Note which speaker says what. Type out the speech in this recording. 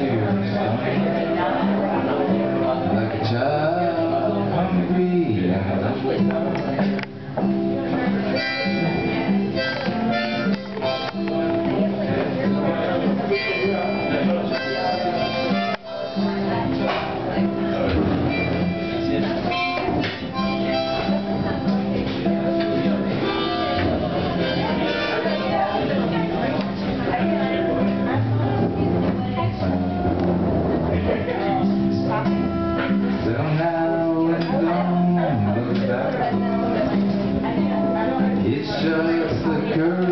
Speaker 1: Like And It's just the curve